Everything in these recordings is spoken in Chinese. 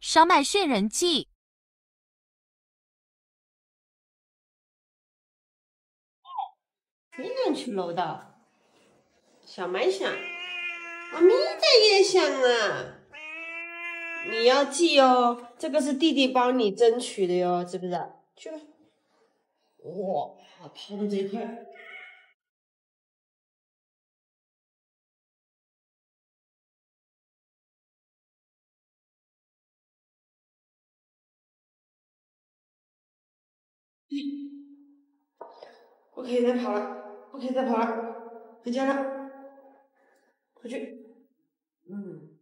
烧麦炫人记。谁能去楼道？小麦想，啊，咪仔也想啊。你要记哦，这个是弟弟帮你争取的哟，是不是？去吧。哇，跑的贼快。不可以再跑了，不可以再跑了，回家了，回去。嗯。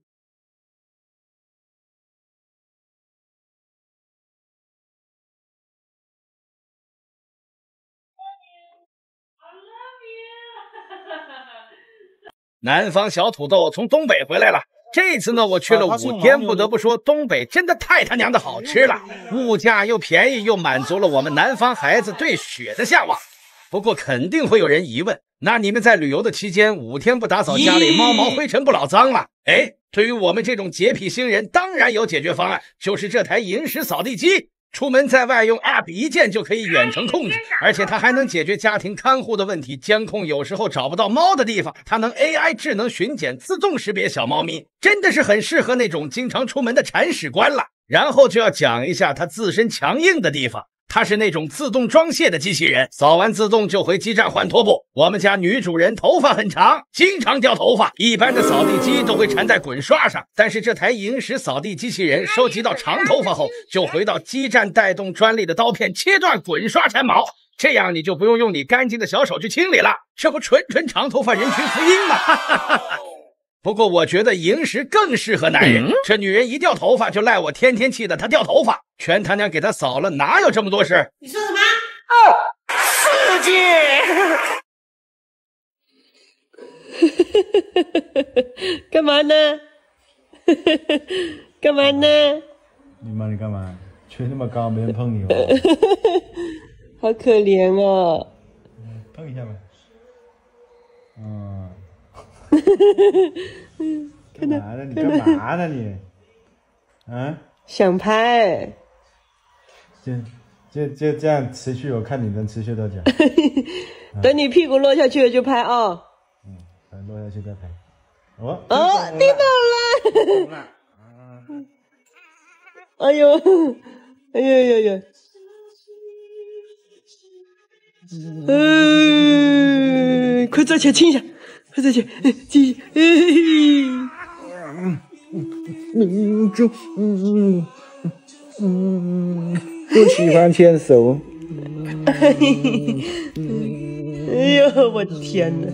南方小土豆从东北回来了。这次呢，我去了五天，不得不说，东北真的太他娘的好吃了，物价又便宜，又满足了我们南方孩子对雪的向往。不过肯定会有人疑问，那你们在旅游的期间五天不打扫家里，猫毛灰尘不老脏了？哎，对于我们这种洁癖星人，当然有解决方案，就是这台萤石扫地机。出门在外用 App 一键就可以远程控制，而且它还能解决家庭看护的问题。监控有时候找不到猫的地方，它能 AI 智能巡检，自动识别小猫咪，真的是很适合那种经常出门的铲屎官了。然后就要讲一下它自身强硬的地方。它是那种自动装卸的机器人，扫完自动就回基站换拖布。我们家女主人头发很长，经常掉头发，一般的扫地机都会缠在滚刷上，但是这台萤石扫地机器人收集到长头发后，就回到基站带动专利的刀片切断滚刷缠毛，这样你就不用用你干净的小手去清理了，这不纯纯长头发人群福音吗？哈哈哈哈不过我觉得萤石更适合男人，这女人一掉头发就赖我天天气的她掉头发，全他娘给她扫了，哪有这么多事？你说什么？哦，刺激！干嘛呢？干嘛呢？你妈你干嘛？吹那么高，没人碰你哦。好可怜哦。碰一下呗。嗯。干嘛呢？你干嘛呢你？啊？想拍。就就就这样持续，我看你能持续多久？等你屁股落下去了就拍啊。嗯，等落下去再拍。哦。哦，你懂了。哎呦，哎呦呦呦。嗯，快站起来亲一下。再去，继续。嗯，就嗯嗯嗯不喜欢牵手。哎呦，我天哪！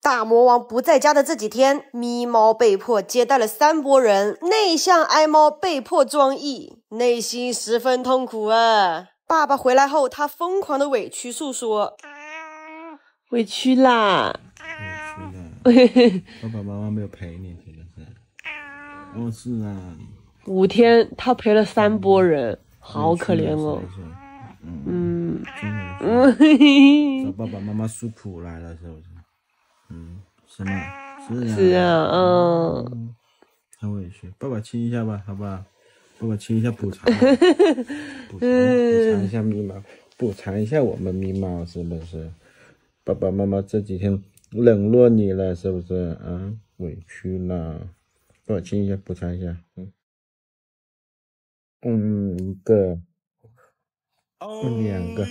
大魔王不在家的这几天，咪猫被迫接待了三波人，内向爱猫被迫装义，内心十分痛苦啊。爸爸回来后，他疯狂的委屈诉说。委屈啦，委屈啦，爸爸妈妈没有陪你，真的是。哦，是啊。五天，他陪了三波人，好可怜哦。嗯。嗯。找爸爸妈妈诉苦来了，是不是？嗯，是吗？是啊。是啊，嗯。很委屈，爸爸亲一下吧，好不好？爸爸亲一下补偿，补偿补偿一下咪猫，补偿一下我们咪猫，是不是？爸爸妈妈这几天冷落你了，是不是啊？委屈了，帮我亲一下，补偿一下。嗯，嗯，一个，两个。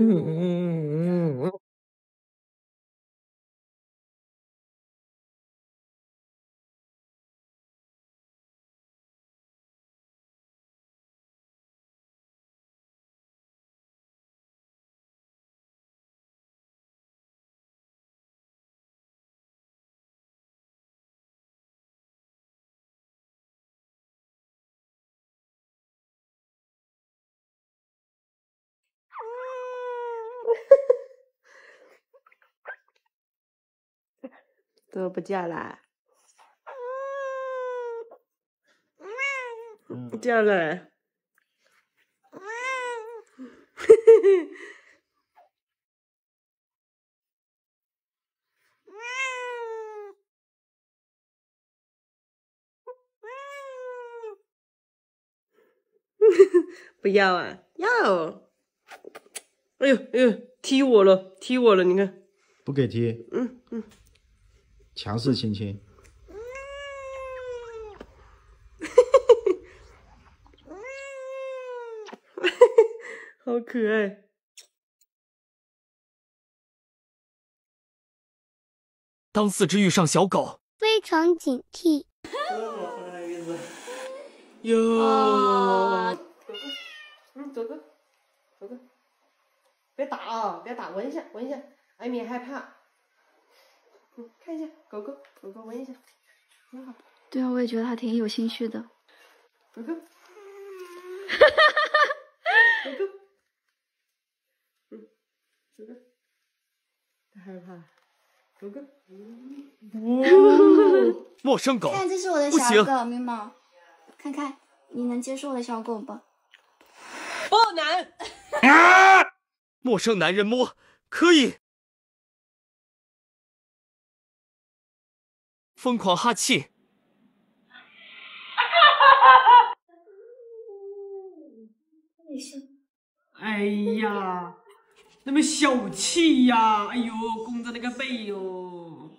嗯 嗯嗯。怎么不叫啦？不叫了。不要啊！要。哎呦哎呦，踢我了，踢我了，你看。不给踢。嗯嗯。强势亲亲。好可爱。当四只遇上小狗，非常警惕。哟。嗯，走走，走走。别打啊！别打，闻一下，闻一下。艾米害怕。嗯，看一下狗狗，狗狗闻一下，很好。对啊，我也觉得它挺有兴趣的。狗狗。哈哈哈哈哈！狗狗。嗯，狗狗。它害怕。狗狗，陌生狗，看这是我的小狗，咪猫，看看你能接受我的小狗不？不能。陌生男人摸可以。疯狂哈气。哎呀。那么小气呀！哎呦，弓着那个背哟。